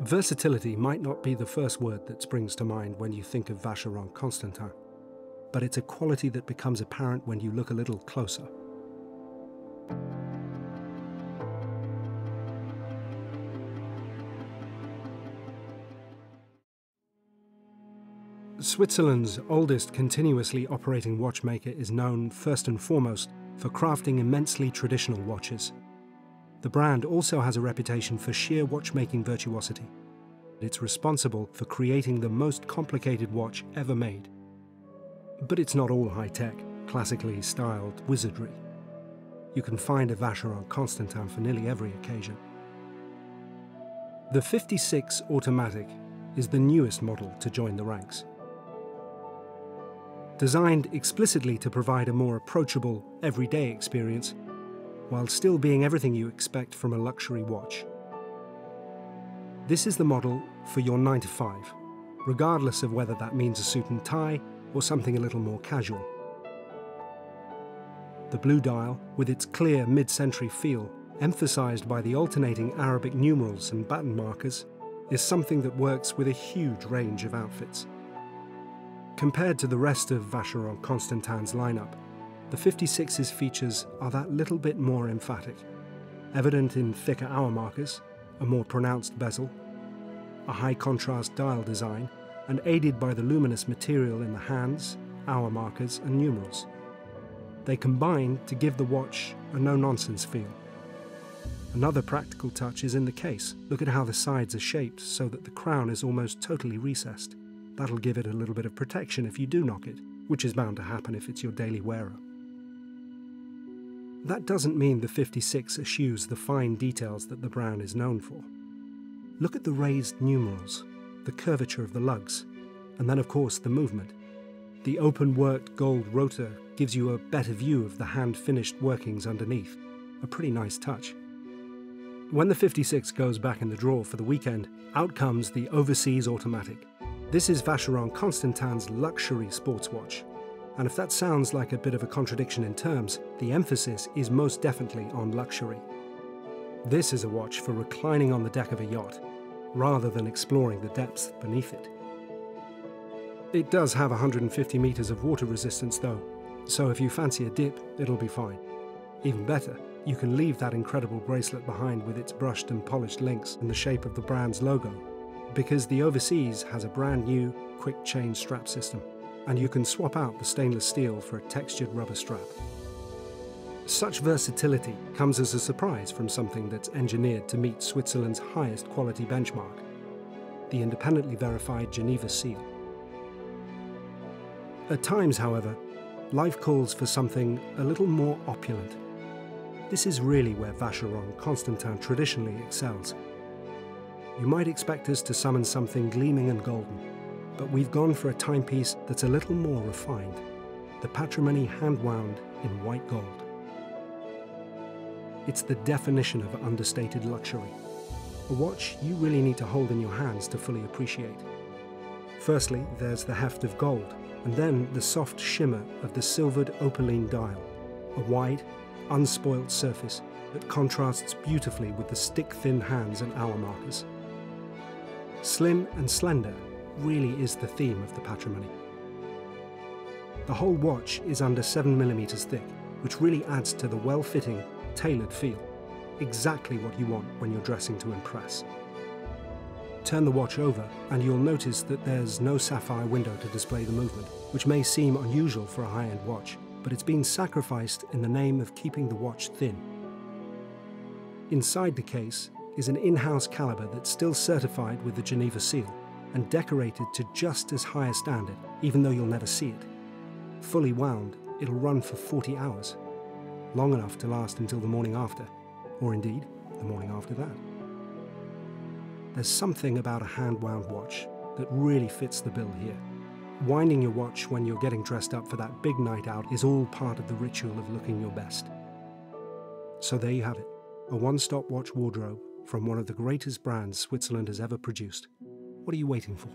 Versatility might not be the first word that springs to mind when you think of Vacheron Constantin, but it's a quality that becomes apparent when you look a little closer. Switzerland's oldest continuously operating watchmaker is known, first and foremost, for crafting immensely traditional watches. The brand also has a reputation for sheer watchmaking virtuosity. It's responsible for creating the most complicated watch ever made. But it's not all high-tech, classically styled wizardry. You can find a Vacheron Constantin for nearly every occasion. The 56 Automatic is the newest model to join the ranks. Designed explicitly to provide a more approachable, everyday experience, while still being everything you expect from a luxury watch. This is the model for your 9 to 5, regardless of whether that means a suit and tie or something a little more casual. The blue dial, with its clear mid-century feel, emphasized by the alternating Arabic numerals and baton markers, is something that works with a huge range of outfits. Compared to the rest of Vacheron Constantin's lineup, the 56's features are that little bit more emphatic, evident in thicker hour markers, a more pronounced bezel, a high contrast dial design, and aided by the luminous material in the hands, hour markers, and numerals. They combine to give the watch a no nonsense feel. Another practical touch is in the case. Look at how the sides are shaped so that the crown is almost totally recessed. That'll give it a little bit of protection if you do knock it, which is bound to happen if it's your daily wearer. That doesn't mean the 56 eschews the fine details that the Brown is known for. Look at the raised numerals, the curvature of the lugs, and then of course the movement. The open worked gold rotor gives you a better view of the hand finished workings underneath. A pretty nice touch. When the 56 goes back in the drawer for the weekend, out comes the Overseas Automatic, this is Vacheron Constantin's luxury sports watch. And if that sounds like a bit of a contradiction in terms, the emphasis is most definitely on luxury. This is a watch for reclining on the deck of a yacht, rather than exploring the depths beneath it. It does have 150 metres of water resistance though, so if you fancy a dip, it'll be fine. Even better, you can leave that incredible bracelet behind with its brushed and polished links and the shape of the brand's logo because the Overseas has a brand new quick change strap system, and you can swap out the stainless steel for a textured rubber strap. Such versatility comes as a surprise from something that's engineered to meet Switzerland's highest quality benchmark, the independently verified Geneva seal. At times, however, life calls for something a little more opulent. This is really where Vacheron Constantin traditionally excels you might expect us to summon something gleaming and golden, but we've gone for a timepiece that's a little more refined, the patrimony hand-wound in white gold. It's the definition of understated luxury, a watch you really need to hold in your hands to fully appreciate. Firstly, there's the heft of gold, and then the soft shimmer of the silvered opaline dial, a wide, unspoilt surface that contrasts beautifully with the stick-thin hands and hour markers. Slim and slender really is the theme of the patrimony. The whole watch is under 7mm thick, which really adds to the well-fitting, tailored feel. Exactly what you want when you're dressing to impress. Turn the watch over and you'll notice that there's no sapphire window to display the movement, which may seem unusual for a high-end watch, but it's been sacrificed in the name of keeping the watch thin. Inside the case is an in-house caliber that's still certified with the Geneva seal and decorated to just as high a standard, even though you'll never see it. Fully wound, it'll run for 40 hours, long enough to last until the morning after, or indeed, the morning after that. There's something about a hand-wound watch that really fits the bill here. Winding your watch when you're getting dressed up for that big night out is all part of the ritual of looking your best. So there you have it, a one-stop watch wardrobe from one of the greatest brands Switzerland has ever produced. What are you waiting for?